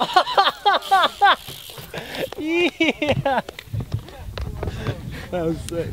yeah. That was sick.